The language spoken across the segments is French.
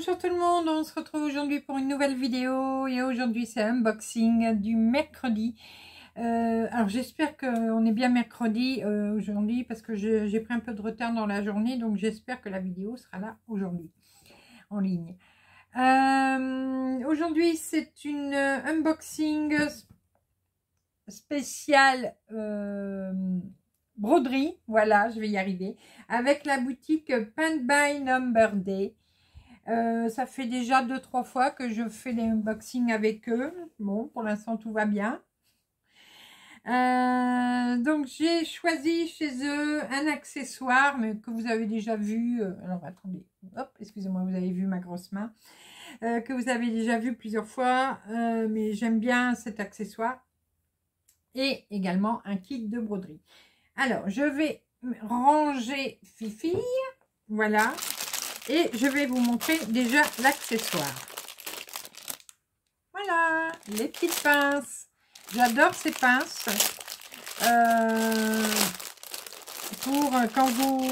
bonjour tout le monde, on se retrouve aujourd'hui pour une nouvelle vidéo et aujourd'hui c'est unboxing du mercredi. Euh, alors j'espère qu'on est bien mercredi euh, aujourd'hui parce que j'ai pris un peu de retard dans la journée donc j'espère que la vidéo sera là aujourd'hui en ligne. Euh, aujourd'hui c'est une unboxing spéciale broderie, voilà je vais y arriver, avec la boutique Paint by Number Day. Euh, ça fait déjà deux trois fois que je fais des unboxings avec eux. Bon, pour l'instant, tout va bien. Euh, donc, j'ai choisi chez eux un accessoire mais que vous avez déjà vu. Euh, alors, attendez. Hop, excusez-moi, vous avez vu ma grosse main. que vous avez déjà vu plusieurs fois. mais j'aime bien cet accessoire. Et également un kit de broderie. Alors, je vais ranger Fifi. Voilà. Et je vais vous montrer déjà l'accessoire. Voilà, les petites pinces. J'adore ces pinces. Euh, pour quand vous,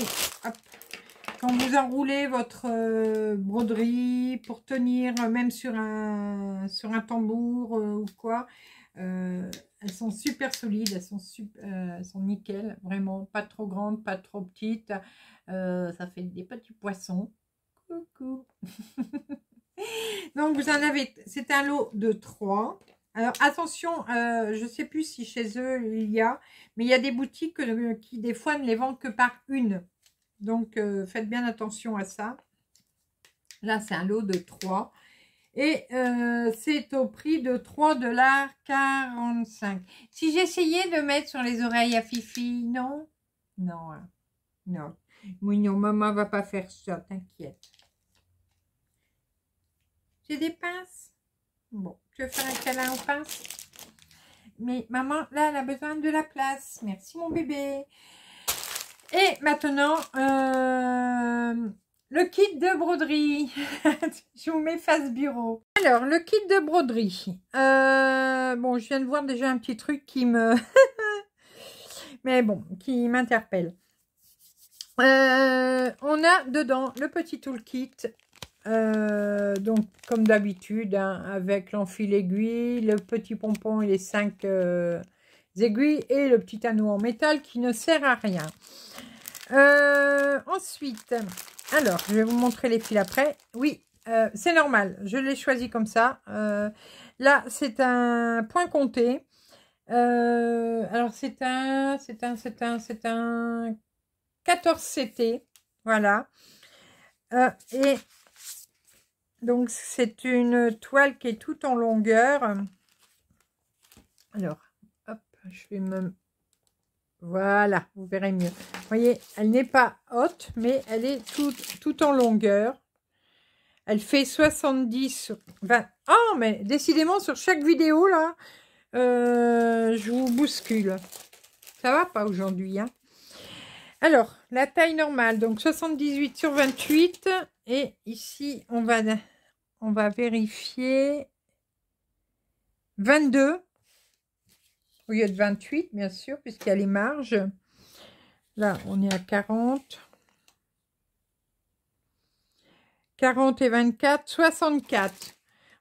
quand vous enroulez votre euh, broderie, pour tenir même sur un, sur un tambour euh, ou quoi. elles sont super solides, elles sont, super, elles sont nickel, vraiment pas trop grandes, pas trop petites. ça fait des petits poissons. Coucou. Donc, vous en avez, c'est un lot de 3. Alors, attention, euh, je ne sais plus si chez eux il y a, mais il y a des boutiques euh, qui, des fois, ne les vendent que par une. Donc, euh, faites bien attention à ça. Là, c'est un lot de 3. Et c'est au prix de 3,45$. Si j'essayais de mettre sur les oreilles à Fifi, non Non, hein. non. Oui, non, maman va pas faire ça, t'inquiète. Des pinces. Bon, tu veux faire un câlin aux pinces Mais maman, là, elle a besoin de la place. Merci, mon bébé. Et maintenant, euh, le kit de broderie. je vous mets face bureau. Alors, le kit de broderie. Euh, bon, je viens de voir déjà un petit truc qui me... Mais bon, qui m'interpelle. Euh, on a dedans le petit toolkit euh, donc, comme d'habitude, hein, avec l'enfil aiguille, le petit pompon et les cinq euh, aiguilles et le petit anneau en métal qui ne sert à rien. Euh, ensuite, alors, je vais vous montrer les fils après. Oui, c'est normal, je l'ai choisi comme ça. là, c'est un point compté. alors, c'est un, c'est un, c'est un, c'est un 14 CT. Voilà. et donc, c'est une toile qui est toute en longueur. Alors, hop, je vais me... Voilà, vous verrez mieux. Vous voyez, elle n'est pas haute, mais elle est toute, tout en longueur. Elle fait 70 sur 20. Oh, mais décidément, sur chaque vidéo, là, euh, je vous bouscule. Ça va pas aujourd'hui, hein? Alors, la taille normale, donc 78 sur 28. Et ici, on va, on va vérifier 22 au lieu de 28, bien sûr, puisqu'il y a les marges. Là, on est à 40. 40 et 24, 64.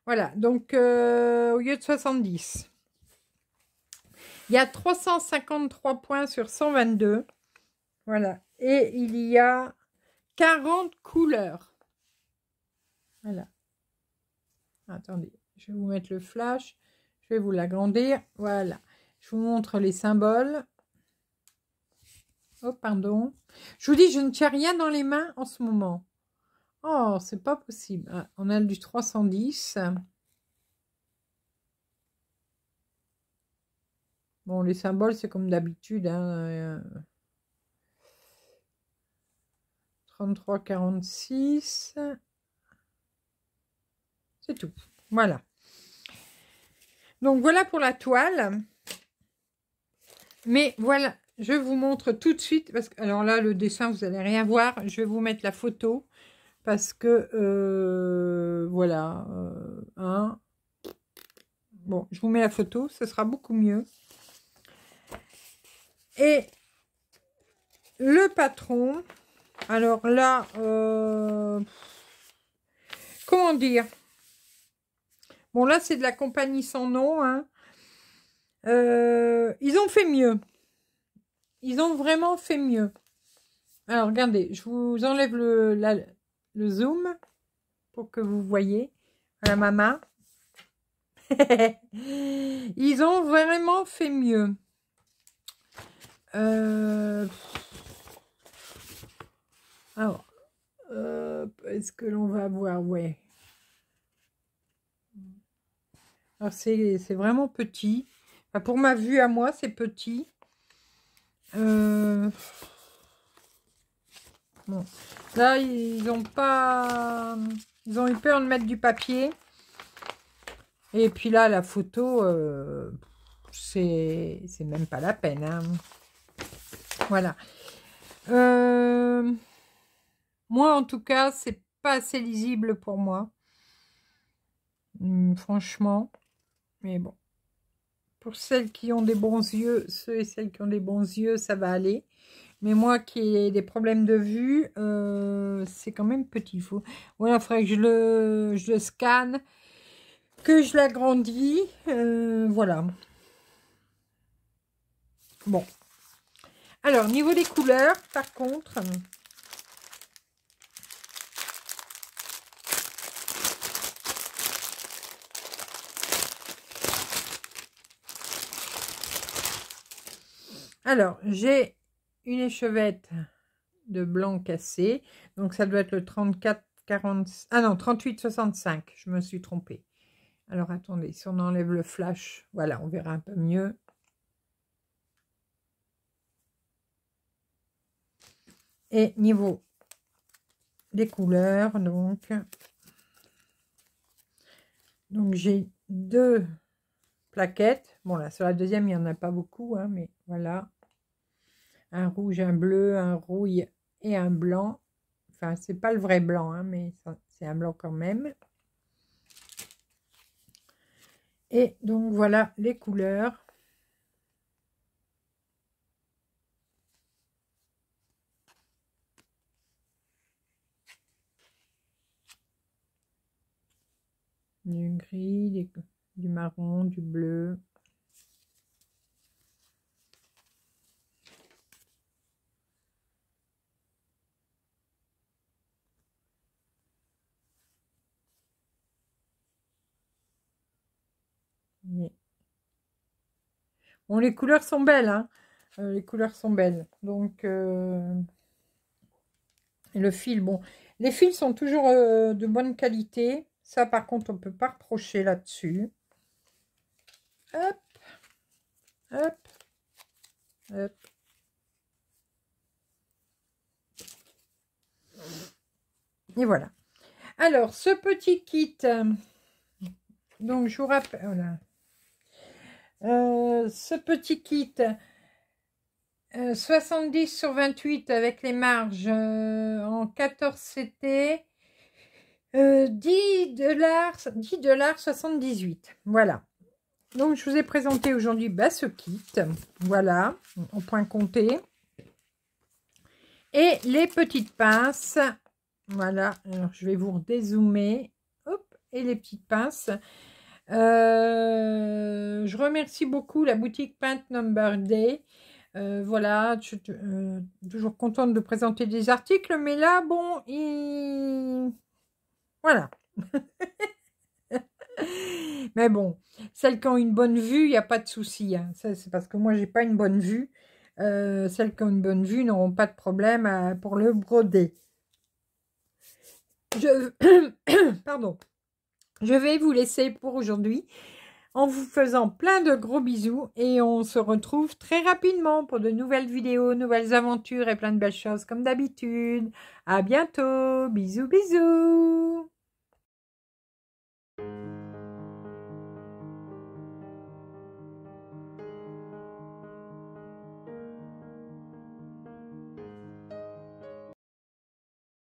Voilà, donc euh, au lieu de 70. Il y a 353 points sur 122. Voilà, et il y a 40 couleurs. Voilà. Attendez, je vais vous mettre le flash. Je vais vous l'agrandir. Voilà. Je vous montre les symboles. Oh, pardon. Je vous dis, je ne tiens rien dans les mains en ce moment. Oh, c'est pas possible. Ah, on a du 310. Bon, les symboles, c'est comme d'habitude. Hein. 33, 46. C'est tout. Voilà. Donc voilà pour la toile. Mais voilà, je vous montre tout de suite. Parce que, alors là, le dessin, vous n'allez rien voir. Je vais vous mettre la photo. Parce que, euh, voilà. Euh. Bon, je vous mets la photo. Ce sera beaucoup mieux. Et le patron. Alors là, euh, comment dire? Bon, là, c'est de la compagnie sans nom. Hein. Euh, ils ont fait mieux. Ils ont vraiment fait mieux. Alors, regardez, je vous enlève le, zoom pour que vous voyez. la maman. Ils ont vraiment fait mieux. Euh, alors, est-ce que l'on va voir? Ouais. Alors, c'est vraiment petit. pour ma vue à moi, c'est petit. Euh, bon. Là, ils ont pas... Ils ont eu peur de mettre du papier. Et puis là, la photo, euh, c'est même pas la peine. Hein. Voilà. Euh, moi, en tout cas, c'est pas assez lisible pour moi. Hum, franchement. Mais bon. Pour celles qui ont des bons yeux, ceux et celles qui ont des bons yeux, ça va aller. Mais moi qui ai des problèmes de vue, euh, c'est quand même petit. Faut... Voilà, il faudrait que je le, je le scanne, que je l'agrandis. Euh, voilà. Bon. Alors, niveau des couleurs, par contre... Alors, j'ai une échevette de blanc cassé. Donc, ça doit être le 34, 40... Ah non, 38, 65. Je me suis trompée. Alors, attendez, si on enlève le flash, voilà, on verra un peu mieux. Et niveau des couleurs, donc, donc j'ai deux plaquettes. Bon, là, sur la deuxième, il n'y en a pas beaucoup, hein, mais voilà un rouge, un bleu, un rouille et un blanc. Enfin, c'est pas le vrai blanc, hein, mais c'est un blanc quand même. Et donc voilà les couleurs. Du gris, du marron, du bleu. Les couleurs sont belles, hein. Euh, les couleurs sont belles. Donc, euh, le fil, bon, les fils sont toujours euh, de bonne qualité. Ça, par contre, on peut pas reprocher là-dessus. Hop, hop, hop. Et voilà. Alors, ce petit kit, donc je vous rappelle, voilà, euh, ce petit kit, 70 euh, sur 28 avec les marges euh, en 14 CT, 10 dollars, 10 dollars 78. Voilà. Donc, je vous ai présenté aujourd'hui bah, ce kit. Voilà, au point compté. Et les petites pinces. Voilà, alors je vais vous dézoomer. Hop, et les petites pinces. Euh, je remercie beaucoup la boutique Paint Number Day. Euh, voilà, je suis euh, toujours contente de présenter des articles, mais là, bon, il... voilà. mais bon, celles qui ont une bonne vue, il n'y a pas de souci. Hein. C'est parce que moi, j'ai pas une bonne vue. celles qui ont une bonne vue n'auront pas de problème pour le broder. Pardon. Je vais vous laisser pour aujourd'hui en vous faisant plein de gros bisous et on se retrouve très rapidement pour de nouvelles vidéos, nouvelles aventures et plein de belles choses comme d'habitude. À bientôt. Bisous, bisous.